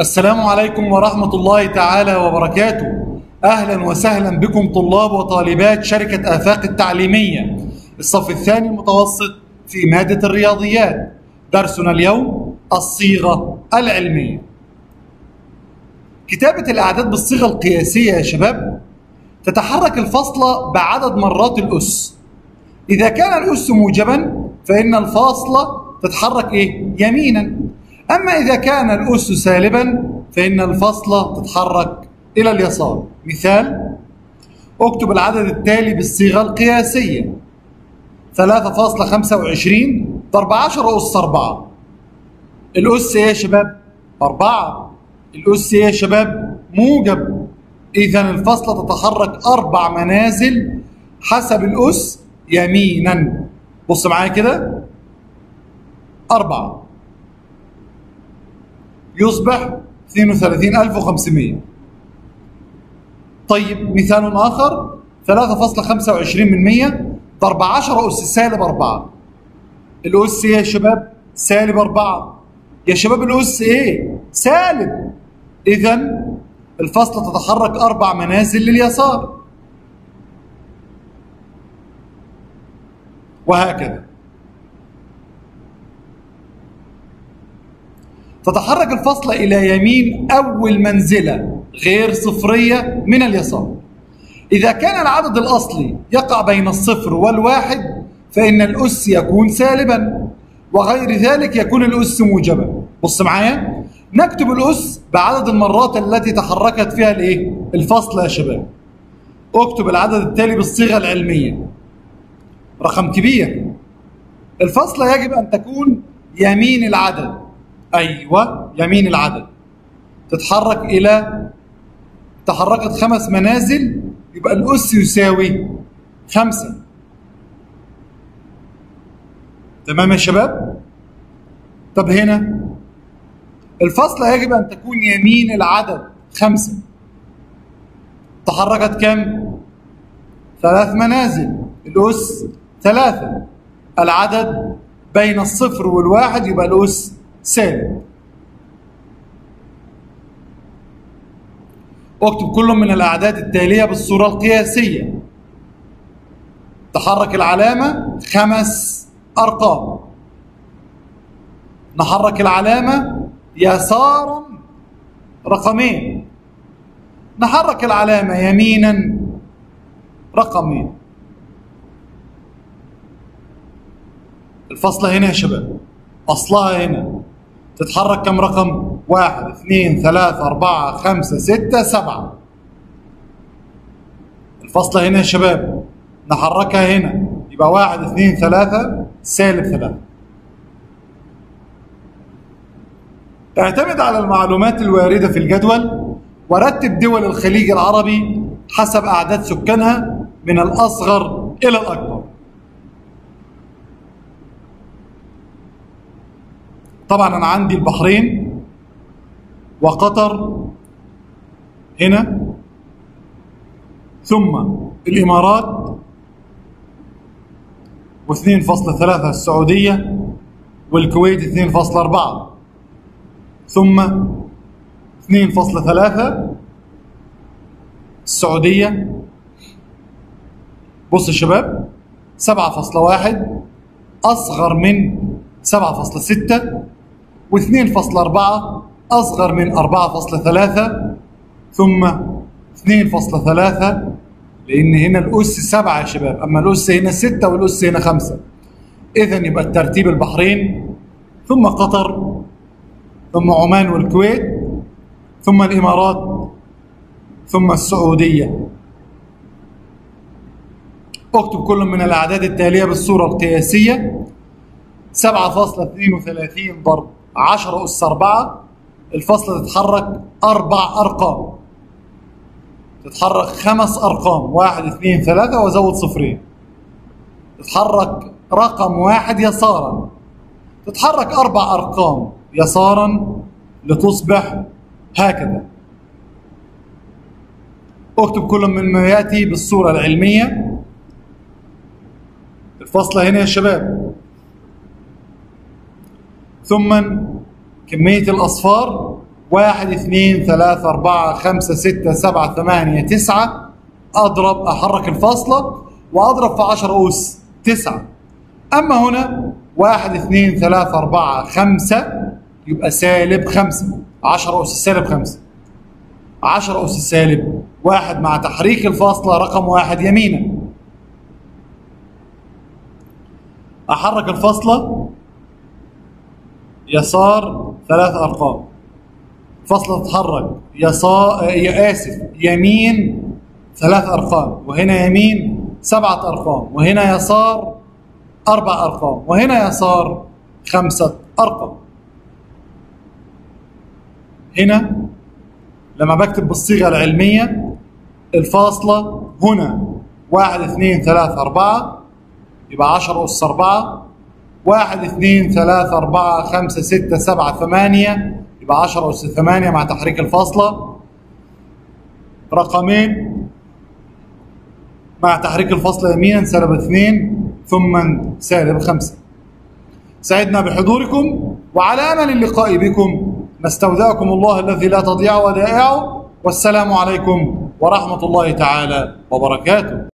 السلام عليكم ورحمة الله تعالى وبركاته. أهلا وسهلا بكم طلاب وطالبات شركة آفاق التعليمية. الصف الثاني المتوسط في مادة الرياضيات. درسنا اليوم الصيغة العلمية. كتابة الأعداد بالصيغة القياسية يا شباب تتحرك الفاصلة بعدد مرات الأس. إذا كان الأس موجبا فإن الفاصلة تتحرك إيه؟ يمينا. أما إذا كان الأس سالبا فإن الفاصلة تتحرك إلى اليسار. مثال أكتب العدد التالي بالصيغة القياسية. 3.25 ضرب 10 أس 4 الأس يا شباب؟ 4 الأس يا شباب؟ موجب. إذا الفاصلة تتحرك أربع منازل حسب الأس يمينا. بص معايا كده. أربعة. يصبح 32500 طيب مثال آخر 3.25 من 100 ضرب 10 أس سالب 4 الأس إيه يا شباب؟ سالب 4 يا شباب الأس إيه؟ سالب. إذا الفاصلة تتحرك أربع منازل لليسار. وهكذا. تتحرك الفاصلة إلى يمين أول منزلة غير صفرية من اليسار. إذا كان العدد الأصلي يقع بين الصفر والواحد فإن الأس يكون سالبا وغير ذلك يكون الأس موجبا. بص معايا؟ نكتب الأس بعدد المرات التي تحركت فيها الإيه؟ الفاصلة يا شباب. اكتب العدد التالي بالصيغة العلمية. رقم كبير. الفاصلة يجب أن تكون يمين العدد. أيوة يمين العدد. تتحرك إلى تحركت خمس منازل يبقى الأس يساوي خمسة. تمام يا شباب؟ طب هنا الفاصلة يجب أن تكون يمين العدد خمسة. تحركت كم؟ ثلاث منازل الأس ثلاثة. العدد بين الصفر والواحد يبقى الأس سالب اكتب كل من الأعداد التالية بالصورة القياسية. تحرك العلامة خمس أرقام. نحرك العلامة يسارا رقمين. نحرك العلامة يمينا رقمين. الفصلة هنا يا شباب. أصلها هنا. تتحرك كم رقم؟ واحد اثنين ثلاثة أربعة خمسة ستة سبعة. الفصلة هنا يا شباب. نحركها هنا. يبقى واحد اثنين ثلاثة سالب ثلاثة. اعتمد على المعلومات الواردة في الجدول ورتب دول الخليج العربي حسب أعداد سكانها من الأصغر إلى الأكبر. طبعا أنا عندي البحرين وقطر هنا ثم الإمارات و2.3 السعودية والكويت 2.4 ثم 2.3 السعودية. بص يا شباب 7.1 أصغر من 7.6 و2.4 أصغر من 4.3 ثم 2.3 لأن هنا الأس 7 يا شباب أما الأس هنا 6 والأس هنا 5 إذا يبقى الترتيب البحرين ثم قطر ثم عمان والكويت ثم الإمارات ثم السعودية. اكتب كل من الأعداد التالية بالصورة القياسية. 7.32 ضرب 10 أس 4 الفصل تتحرك أربع أرقام. تتحرك خمس أرقام واحد اثنين ثلاثة وزود صفرين. تتحرك رقم واحد يسارا. تتحرك أربع أرقام يسارا لتصبح هكذا. اكتب كل من ما يأتي بالصورة العلمية. الفصلة هنا يا شباب. ثم كمية الأصفار واحد اثنين ثلاثة أربعة خمسة ستة سبعة ثمانية تسعة. أضرب أحرك الفاصلة وأضرب في عشرة أس تسعة. أما هنا واحد اثنين ثلاثة أربعة خمسة يبقى سالب خمسة. عشرة أس سالب خمسة. عشرة أس سالب واحد مع تحريك الفاصلة رقم واحد يمينا. أحرك الفاصلة يسار ثلاث أرقام. فاصلة تتحرك. يسار يا آسف يمين ثلاث أرقام وهنا يمين سبعة أرقام وهنا يسار أربع أرقام وهنا يسار خمسة أرقام. هنا لما بكتب بالصيغة العلمية الفاصلة هنا واحد اثنين ثلاثة أربعة يبقى عشرة أس أربعة. واحد اثنين ثلاثة أربعة خمسة ستة سبعة ثمانية يبقى عشرة أس ثمانية مع تحريك الفاصلة. رقمين مع تحريك الفاصلة يمينا سالب اثنين ثم سالب خمسة. سعدنا بحضوركم وعلى أمل اللقاء بكم نستودعكم الله الذي لا تضيع ودائعه والسلام عليكم ورحمة الله تعالى وبركاته.